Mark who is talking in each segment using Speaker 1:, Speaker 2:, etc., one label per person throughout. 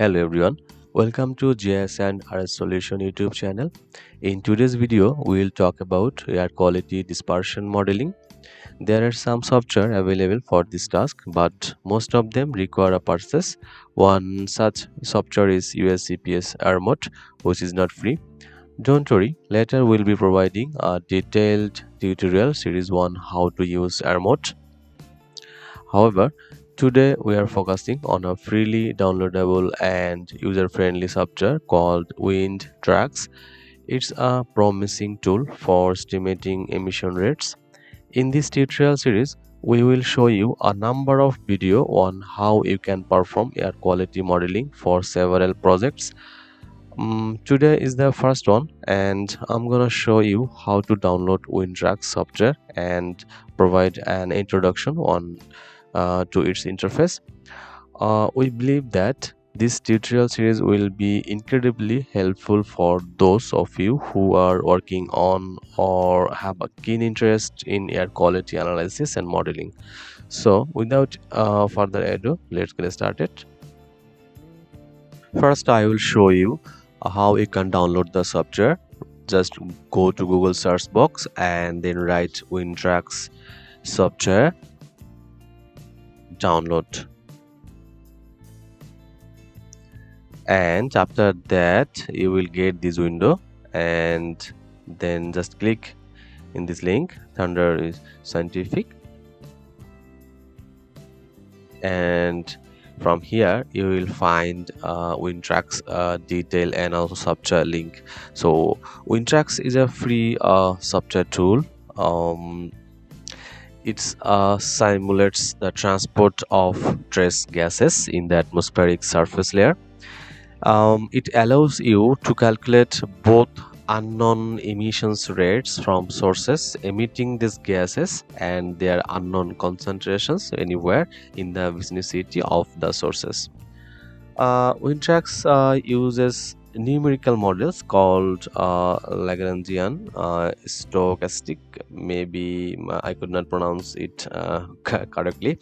Speaker 1: Hello everyone, welcome to GIS and RS Solution YouTube channel. In today's video, we will talk about air quality dispersion modeling. There are some software available for this task, but most of them require a purchase. One such software is USEPA's AERMOD, which is not free. Don't worry, later we'll be providing a detailed tutorial series 1 how to use AERMOD. However, Today we are focusing on a freely downloadable and user-friendly software called WindTrax. It's a promising tool for estimating emission rates. In this tutorial series, we will show you a number of video on how you can perform air quality modeling for several projects. Um, today is the first one and I'm gonna show you how to download WindTrax software and provide an introduction on uh, to its interface. Uh, we believe that this tutorial series will be incredibly helpful for those of you who are working on or have a keen interest in air quality analysis and modeling. So without uh, further ado let's get started. First i will show you how you can download the software. Just go to google search box and then write WindTrax software download. And after that you will get this window and then just click in this link Thunder Beach Scientific. And from here you will find uh, WindTrax uh, detail and also software link. So WindTrax is a free uh, software tool. Um, it uh, simulates the transport of trace gases in the atmospheric surface layer. Um, it allows you to calculate both unknown emissions rates from sources emitting these gases and their unknown concentrations anywhere in the vicinity of the sources. Uh, WindTrax uh, uses numerical models called uh, Lagrangian uh, stochastic. Maybe uh, I could not pronounce it uh, correctly.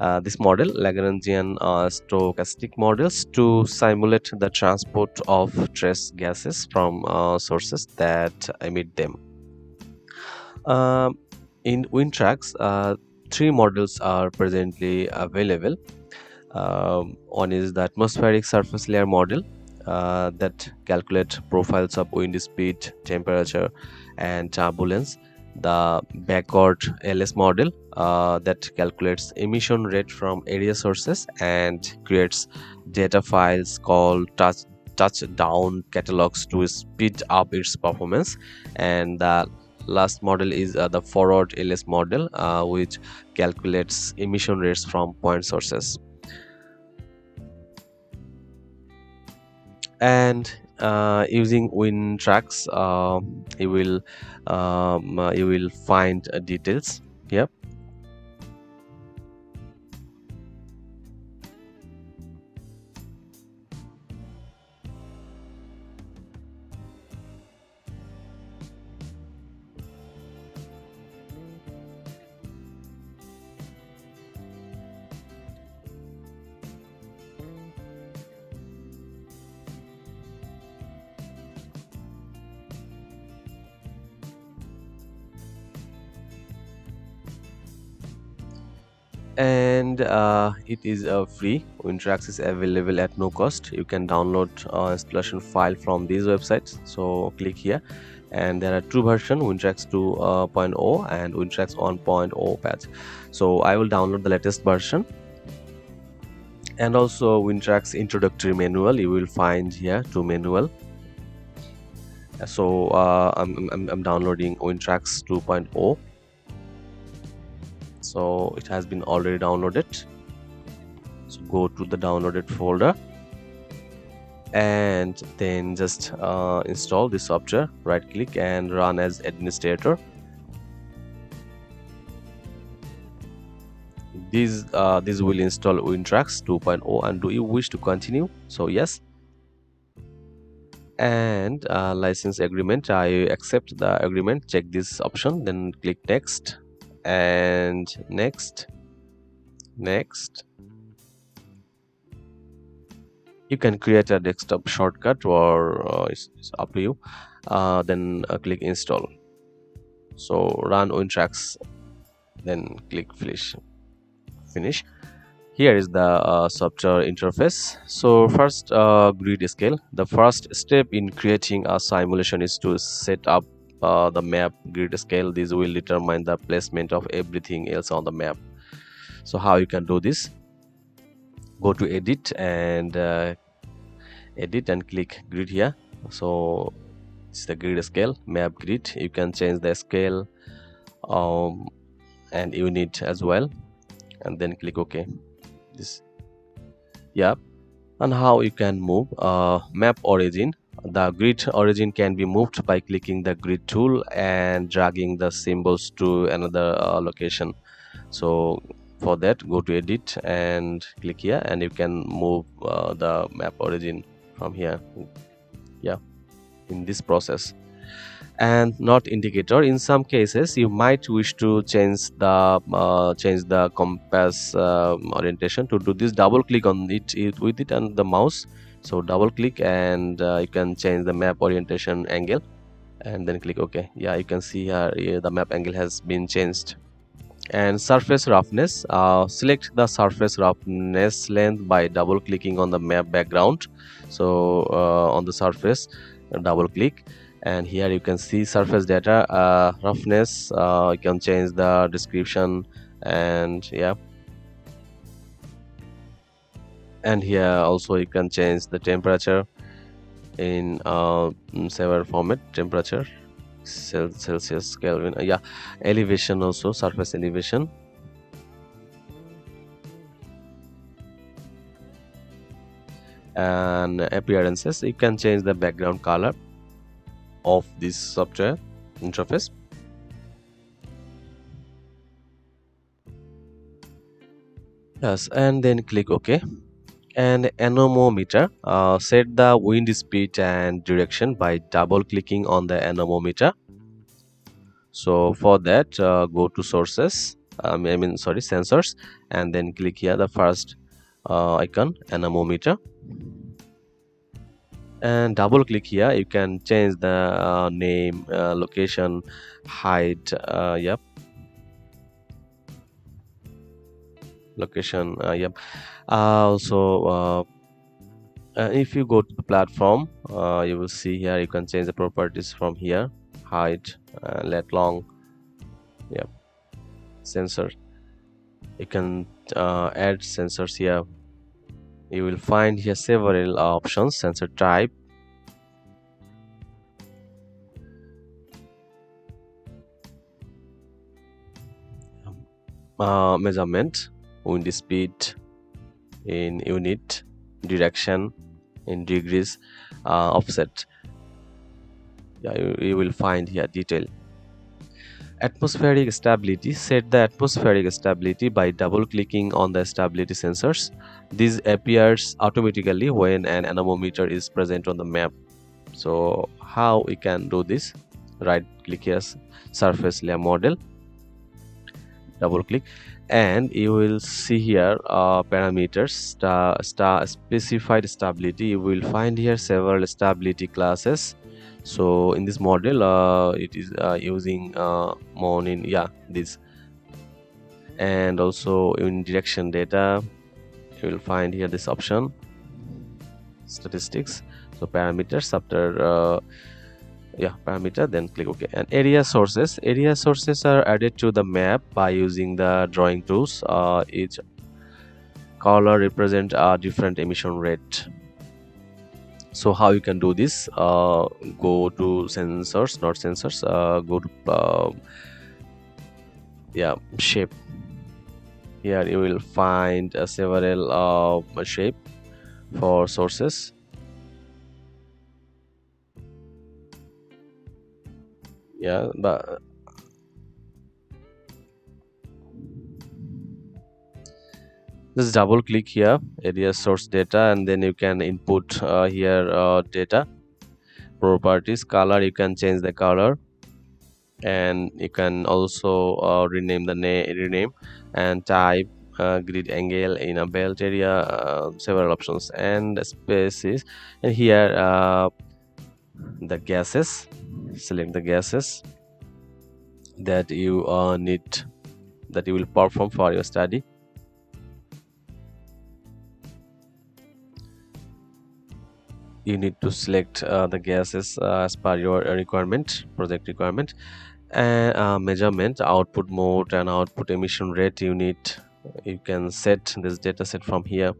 Speaker 1: Uh, this model Lagrangian uh, stochastic models to simulate the transport of trace gases from sources that emit them. In WindTrax three models are presently available. Um, one is the atmospheric surface layer model uh, that calculate profiles of wind speed, temperature, and turbulence. The backward LS model uh, that calculates emission rate from area sources and creates data files called touch touchdown catalogs to speed up its performance and the last model is uh, the forward ls model uh, which calculates emission rates from point sources and uh, using WindTrax uh, you will um, uh, you will find uh, details. Here and uh, it is uh, free. WindTrax is available at no cost. You can download uh, installation file from these websites. So click here. And there are two versions WindTrax 2.0 and WindTrax 1.0 patch so I will download the latest version. And also WindTrax introductory manual. You will find here to manual. So uh, I'm, I'm, I'm downloading WindTrax 2.0 so it has been already downloaded. So go to the downloaded folder and then just uh, install this software. Right click and run as administrator. This uh, this will install WindTrax 2.0 and do you wish to continue? So yes. And uh, license agreement. I accept the agreement. Check this option then click next and next next. You can create a desktop shortcut or uh, it's, it's, up to you. Uh, then uh, click install. So run WindTrax then click finish. Finish. Here is the uh, software interface. So first uh, grid scale. The first step in creating a simulation is to set up uh, the map grid scale. This will determine the placement of everything else on the map. So how you can do this? Go to edit and uh, edit and click grid here. So it's the grid scale map grid. You can change the scale um, and unit as well and then click ok. This yeah. And how you can move uh, map origin the grid origin can be moved by clicking the grid tool and dragging the symbols to another uh, location. So for that go to edit and click here and you can move uh, the map origin from here. Yeah in this process. And not indicator in some cases you might wish to change the uh, change the compass uh, orientation to do this double click on it, it, with it and the mouse so double click and uh, you can change the map orientation angle and then click ok. Yeah you can see here the map angle has been changed. And surface roughness uh, select the surface roughness length by double clicking on the map background. So uh, on the surface double click. And here you can see surface data uh, roughness uh, you can change the description and yeah and here also you can change the temperature in uh, several format. Temperature celsius kelvin uh, yeah elevation also surface elevation. And appearances you can change the background color of this software interface. Yes and then click ok and anemometer uh, set the wind speed and direction by double clicking on the anemometer. So for that uh, go to sources um, i mean sorry sensors and then click here the first uh, icon anemometer. And double click here you can change the uh, name uh, location height uh, yep location uh, yep. Also uh, uh, if you go to the platform you will see here you can change the properties from here height let long yep sensor. You can add sensors here. You will find here several options sensor type. Uh, measurement wind speed in unit direction in degrees uh, offset. Yeah you, you will find here detail. Atmospheric stability. Set the atmospheric stability by double clicking on the stability sensors. This appears automatically when an anemometer is present on the map. So how we can do this? Right click here surface layer model. Double click and you will see here uh, parameters star, star specified stability. You will find here several stability classes. So in this model uh, it is uh, using uh, morning yeah this. And also in direction data you will find here this option statistics. So parameters after uh, yeah parameter then click ok. And area sources area sources are added to the map by using the drawing tools. Uh, each color represent a different emission rate. So how you can do this? Uh, go to sensors not sensors. Uh, go to uh, yeah shape. Here you will find uh, several uh, shape for sources yeah but just double click here area source data and then you can input uh, here uh, data properties color you can change the color. And you can also uh, rename the name rename and type uh, grid angle in a belt area uh, several options and spaces. And here uh, the gases select the gases that you uh, need that you will perform for your study. You need to select uh, the gases uh, as per your requirement project requirement and uh, measurement output mode and output emission rate you need. You can set this data set from here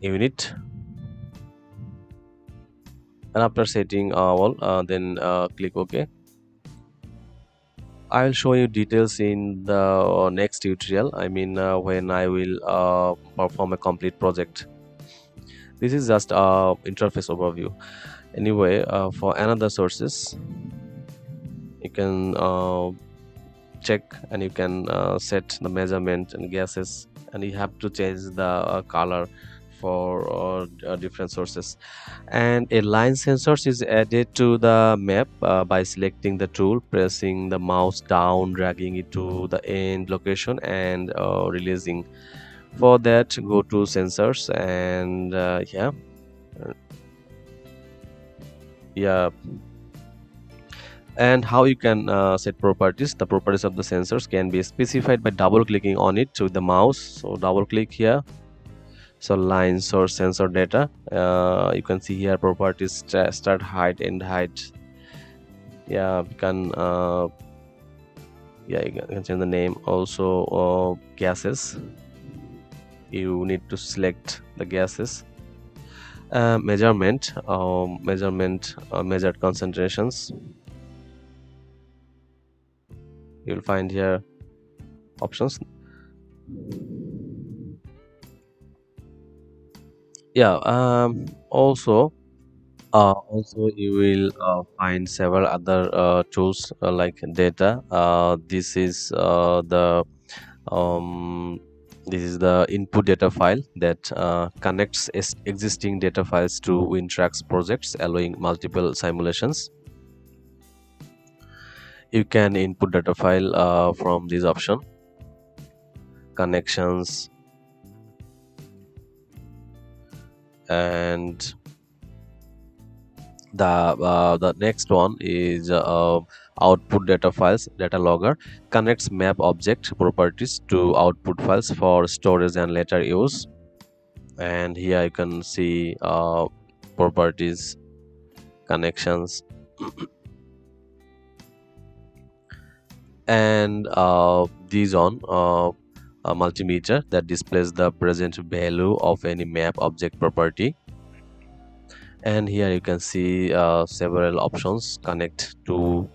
Speaker 1: unit. And after setting uh, all uh, then uh, click ok. I'll show you details in the next tutorial. I mean uh, when I will uh, perform a complete project. This is just a interface overview. Anyway for another sources you can check and you can set the measurement and gases. And you have to change the color for uh, uh, different sources. And a line sensors is added to the map uh, by selecting the tool pressing the mouse down dragging it to the end location and uh, releasing. For that go to sensors and uh, yeah. Yeah. And how you can uh, set properties? The properties of the sensors can be specified by double clicking on it with the mouse. So double click here so line source sensor data uh, you can see here properties start height end height. Yeah you can uh, yeah you can change the name also uh, gases. You need to select the gases. Uh, measurement um, measurement uh, measured concentrations. You'll find here options yeah um also uh, also you will uh, find several other uh, tools uh, like data. Uh, this is uh, the um, this is the input data file that uh, connects existing data files to WindTrax projects allowing multiple simulations. You can input data file uh, from this option. Connections and the uh, the next one is uh, output data files data logger connects map object properties to output files for storage and later use. And here you can see uh, properties connections. And uh, these on uh, a multimeter that displays the present value of any map object property. And here you can see uh, several options connect to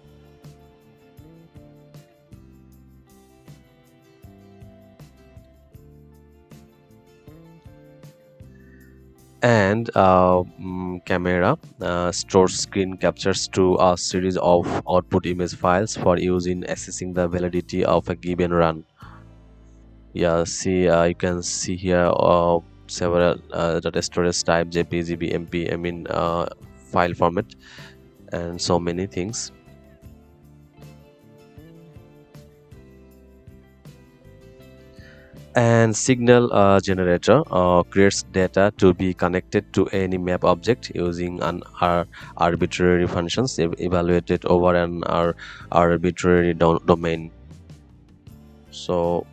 Speaker 1: and uh, mm, camera uh, stores screen captures to a series of output image files for use in assessing the validity of a given run yeah see uh, you can see here uh, several uh, data storage type jpg bmp i mean uh, file format and so many things. And signal uh, generator uh, creates data to be connected to any map object using an arbitrary functions evaluated over an arbitrary do domain. So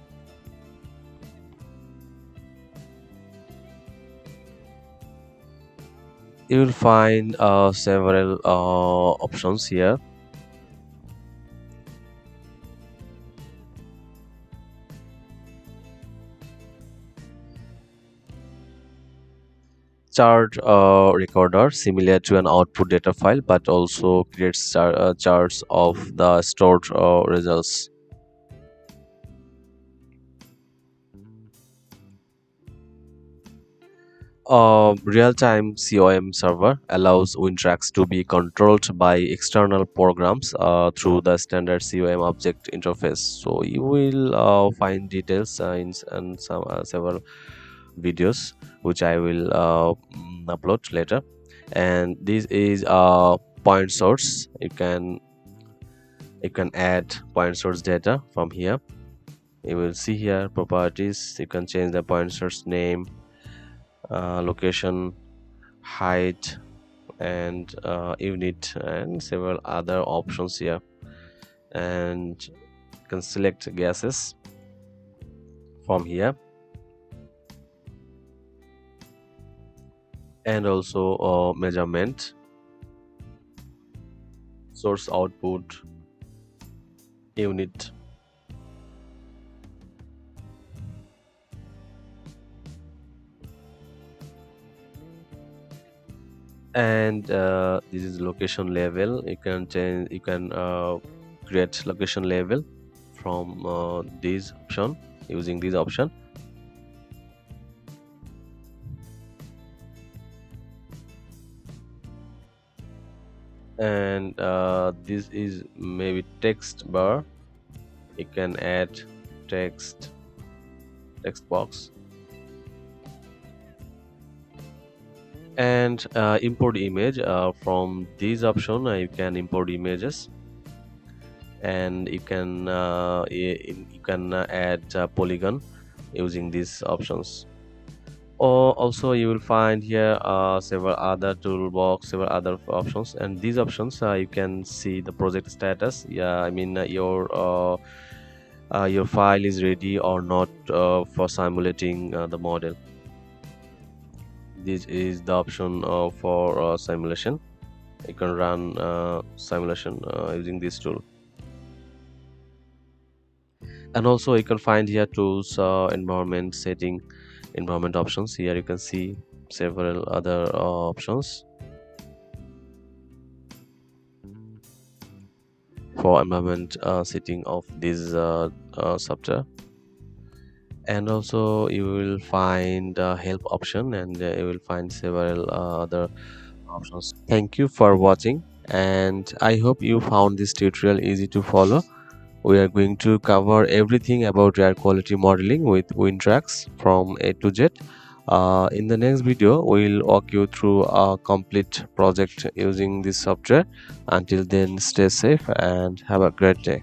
Speaker 1: you will find uh, several uh, options here. Chart uh, recorder similar to an output data file but also creates char uh, charts of the stored uh, results A real-time COM server allows WindTrax to be controlled by external programs uh, through the standard COM object interface. So you will uh, find details uh, in, in some uh, several videos which I will uh, mm, upload later. And this is a point source. You can you can add point source data from here you will see here properties you can change the point source name uh, location height and uh, unit and several other options here. And you can select gases from here. And also uh, measurement source output unit and uh, this is location level. You can change you can uh, create location level from uh, this option using this option. And uh, this is maybe text bar. You can add text text box and uh, import image uh, from this option uh, you can import images. And you can uh, you can uh, add polygon using these options. Or also you will find here uh, several other toolbox several other options. And these options uh, you can see the project status. Yeah i mean uh, your your file is ready or not for simulating the model this is the option uh, for uh, simulation. You can run uh, simulation uh, using this tool. And also you can find here tools uh, environment setting environment options. Here you can see several other uh, options. For environment setting of this software and also you will find a help option and uh, you will find several uh, other options. Thank you for watching and i hope you found this tutorial easy to follow. We are going to cover everything about air quality modeling with WindTrax from a to z. Uh, in the next video we'll walk you through a complete project using this software. Until then stay safe and have a great day